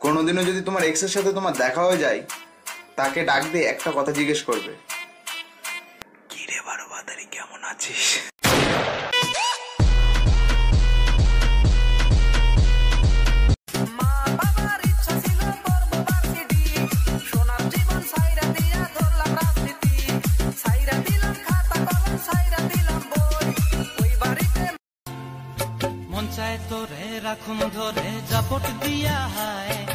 কোনোদিনও যদি তোমার এক্সের সাথে তোমার দেখা হয়ে যায় তাকে ডাক দিয়ে একটা কথা জিজ্ঞেস করবে। কি রে বারো বাদারি কেমন আছিস? মা বাবার ইচ্ছা ছিল পড়ব ভার্সিটি সোনার জীবন সাইরা দিয়া ধরলাম রাজনীতি সাইরা দিলাম খাতা কলম সাইরা দিলাম বই ওই বাড়িতে মন চায় তোরে রাখুন ধরে জাপট দিয়া হায়।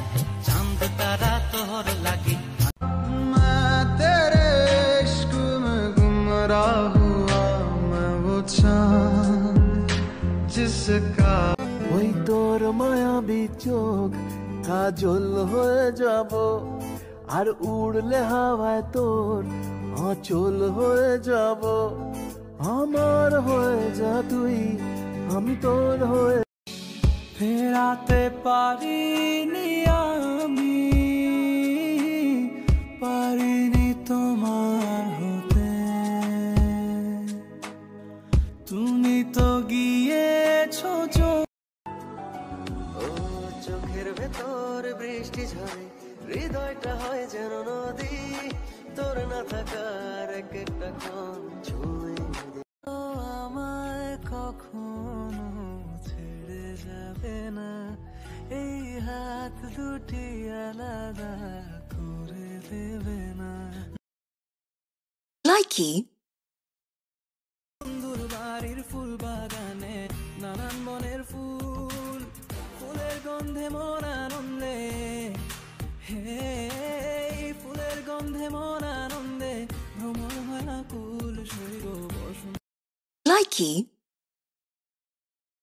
চাঁদ তারা তোহর লাগি। ওই তোর মায়াবী চোখ কাজল হয়ে যাব। আর উড়লে হাওয়ায় তোর অচল হয়ে যাব। আমার হয়ে যা তুই আমি তোর হয়ে ফেরাতে পারিনি আমি, পারিনি তোমার হতে। তুমি তো গিয়েছো ও চোখের ভেতর বৃষ্টি ঝরে, হৃদয়টা হয় যেন নদী। তোর না থাকার এক একটা ক্ষণ যাবে না এই হাত দুটি আলাদা করে দেবে না. বন্ধুর বাড়ির ফুল বাগানে নানান মনের ফুল ফুলের গন্ধে মন আনন্দে হে ফুলের গন্ধে মন আনন্দে ভ্রমণ না কুল সৈব বসন্ত Likey.